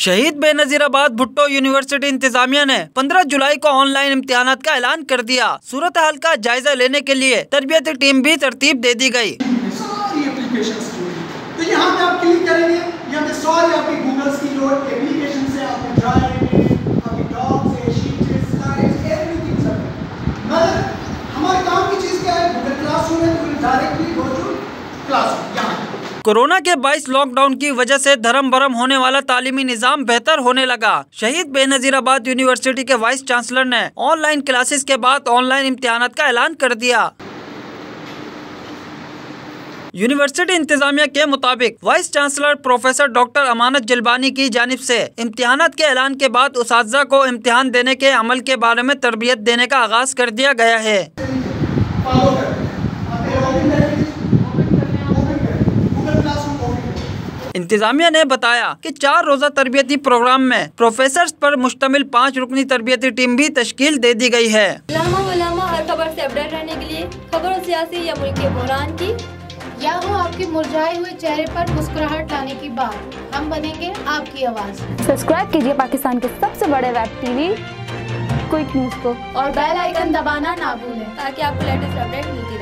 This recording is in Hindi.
शहीद बेनजीराबाद भुट्टो यूनिवर्सिटी इंतजामिया ने 15 जुलाई को ऑनलाइन इम्तिहान का ऐलान कर दिया। सूरत हाल का जायजा लेने के लिए तरबियती टीम भी तरतीब दे दी एप्लीकेशन तो यहाँ पे आप क्लिक करेंगे, यहाँ पे सारी आपकी की जो एप्लीकेशन से मगर हमारे काम की चीज़ क्या है? गूगल क्लासरूम है तो डायरेक्टली गो टू क्लासरूम यहाँ कोरोना के बाईस लॉकडाउन की वजह से धर्म भरम होने वाला तालीमी निज़ाम बेहतर होने लगा। शहीद बेनजीराबाद यूनिवर्सिटी के वाइस चांसलर ने ऑनलाइन क्लासेस के बाद ऑनलाइन इम्तहान का ऐलान कर दिया। यूनिवर्सिटी इंतजामिया के मुताबिक vice chancellor professor doctor Amanat Jalbani की जानब से इम्तिहान के ऐलान के बाद उस को इम्तहान देने के अमल के बारे में तरबियत देने का आगाज़ कर दिया गया है। इंतजामिया ने बताया कि चार रोजा तरबियती प्रोग्राम में प्रोफेसर पर मुश्तमिल पाँच रुकनी तरबियती टीम भी तश्कील दे दी गई है। हर खबर से अपडेट रहने के लिए खबर सियासी या मुल्क के बुरान की। या हो आपके मुरझाए हुए चेहरे पर मुस्कुराहट लाने की बात। हम बनेंगे आपकी आवाज़। सब्सक्राइब कीजिए पाकिस्तान के सबसे बड़े वेब टीवी क्विक न्यूज़ को। और बेल आइकन दबाना ना भूलें ताकि आपको लेटेस्ट अपडेट मिलती